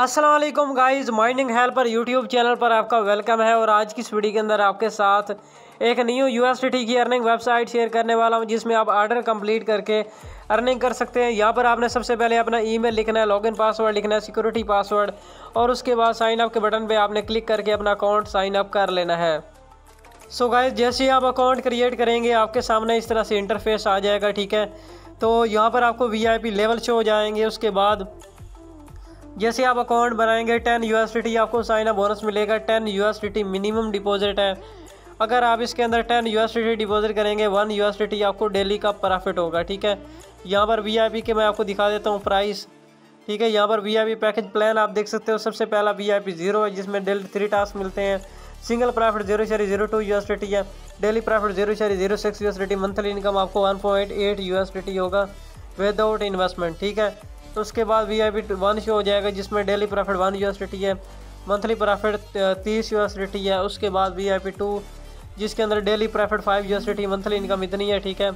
Aslam guys mining helper YouTube channel पर आपका welcome है और आज की इस वीडियो के अंदर आपके साथ एक न्यू यू की अर्निंग वेबसाइट शेयर करने वाला हूँ, जिसमें आप ऑर्डर कंप्लीट करके अर्निंग कर सकते हैं। यहाँ पर आपने सबसे पहले अपना ईमेल लिखना है लॉगिन पासवर्ड लिखना है सिक्योरिटी पासवर्ड और उसके बाद साइन अप के बटन पर आपने क्लिक करके अपना अकाउंट साइन अप कर लेना है। सो so गाइज़ जैसे ही आप अकाउंट क्रिएट करेंगे, आपके सामने इस तरह से इंटरफेस आ जाएगा, ठीक है? तो यहाँ पर आपको वीआईपी लेवल शो हो जाएँगे, उसके बाद जैसे आप अकाउंट बनाएँगे, टेन यू आपको साइन अप बोनस मिलेगा, टेन यू मिनिमम डिपॉजिट है। अगर आप इसके अंदर टेन यू डिपॉजिट करेंगे, वन यू आपको डेली का प्रॉफिट होगा, ठीक है? यहाँ पर वी के मैं आपको दिखा देता हूँ प्राइस, ठीक है? यहाँ पर वी पैकेज प्लान आप देख सकते हो। सबसे पहला वी आई ज़ीरो है, जिसमें डेली थ्री टास्क मिलते हैं। Single profit zero three zero two U है। Daily profit zero three zero six U monthly income आपको वन पॉइंट एट यू होगा। विदाउट इन्वेस्टमेंट ठीक है? तो उसके बाद V I P one show हो जाएगा, जिसमें डेली प्रॉफिट वन यू है मंथली प्रॉफिट तीस यू है, उसके बाद वी आई पी टू जिसके अंदर daily profit five U monthly income इतनी है, ठीक है?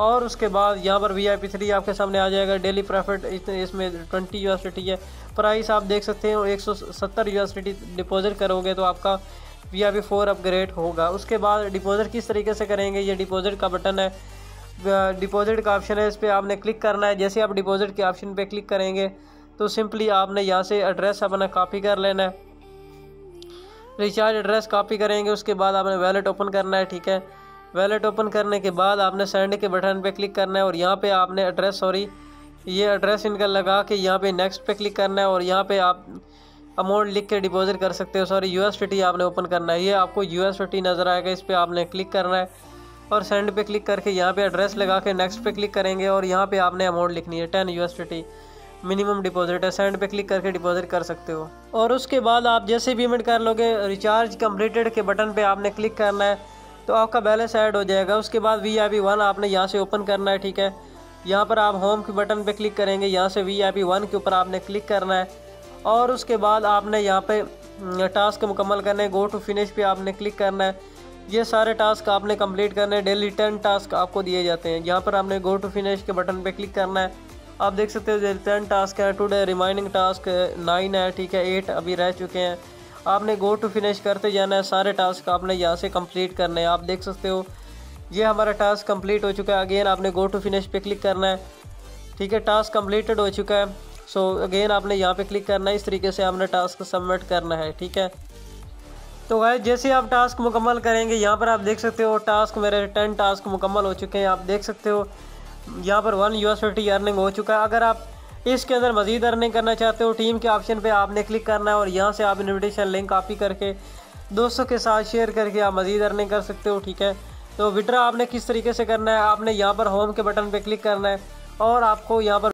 और उसके बाद यहाँ पर वी आई पी थ्री आपके सामने आ जाएगा डेली प्रॉफिट इसमें ट्वेंटी यू है। प्राइस आप देख सकते हो, एक सौ सत्तर यू डिपॉजिट करोगे तो आपका V I P four upgrade होगा। उसके बाद डिपॉजिट किस तरीके से करेंगे, ये डिपॉजिट का बटन है। डिपॉजिट का ऑप्शन है, इस पर आपने क्लिक करना है। जैसे आप डिपॉजिट के ऑप्शन पे क्लिक करेंगे तो सिंपली आपने यहाँ से एड्रेस अपना कॉपी कर लेना है। रिचार्ज एड्रेस कॉपी करेंगे, उसके बाद आपने वैलेट ओपन करना है, ठीक है? वैलेट ओपन करने के बाद आपने सेंड के बटन पे क्लिक करना है और यहाँ पे आपने एड्रेस सॉरी ये एड्रेस इनका लगा के यहाँ पे नेक्स्ट पे क्लिक करना है और यहाँ पे आप अमाउंट लिख के डिपॉजिट कर सकते हो। सॉरी यू आपने ओपन करना है। ये आपको यू नज़र आएगा, इस पर आपने क्लिक करना है। और सेंड पे क्लिक करके यहाँ पे एड्रेस लगा के नेक्स्ट पे क्लिक करेंगे और यहाँ पे आपने अमाउंट लिखनी है, टेन यू मिनिमम डिपॉजिट है, सेंड पे क्लिक करके डिपॉजिट कर सकते हो। और उसके बाद आप जैसे पेमेंट कर लोगे, रिचार्ज कम्प्लीटेड के बटन पर आपने क्लिक करना है तो आपका बैलेंस ऐड हो जाएगा। उसके बाद वी आई पी वन आपने यहाँ से ओपन करना है, ठीक है? यहाँ पर आप होम के बटन पे क्लिक करेंगे, यहाँ से वी आई पी वन के ऊपर आपने क्लिक करना है। और उसके बाद आपने यहाँ पे टास्क मुकम्मल करना है गो टू फिनिश पे आपने क्लिक करना है। ये सारे टास्क आपने कंप्लीट करने हैं। डेली टेन टास्क आपको दिए जाते हैं। यहाँ पर आपने गो टू फिनिश के बटन पे क्लिक करना है। आप देख सकते हो डेली टेन टास्क है। टुडे रिमाइंडिंग टास्क नाइन है, ठीक है? एट अभी रह चुके हैं। आपने गो टू फिनिश करते जाना है। सारे टास्क आपने यहाँ से कंप्लीट करने हैं। आप देख सकते हो, ये हमारा टास्क कंप्लीट हो चुका है। अगेन आपने गो टू फिनिश पे क्लिक करना है। ठीक है टास्क कंप्लीटेड हो चुका है। सो अगेन आपने यहाँ पे क्लिक करना है। इस तरीके से आपने टास्क सबमिट करना है, ठीक है? तो भाई जैसे आप टास्क मुकम्मल करेंगे, यहाँ पर आप देख सकते हो टास्क मेरे टेन टास्क मुकम्मल हो चुके हैं। आप देख सकते हो, यहाँ पर वन यू अर्निंग हो चुका है। अगर आप इसके अंदर मजीद अर्निंग करना चाहते हो टीम के ऑप्शन पे आपने क्लिक करना है और यहाँ से आप इन्विटेशन लिंक कॉपी करके दोस्तों के साथ शेयर करके आप मजीद अर्निंग कर सकते हो, ठीक है? तो विड्रा आपने किस तरीके से करना है, आपने यहाँ पर होम के बटन पर क्लिक करना है और आपको यहाँ पर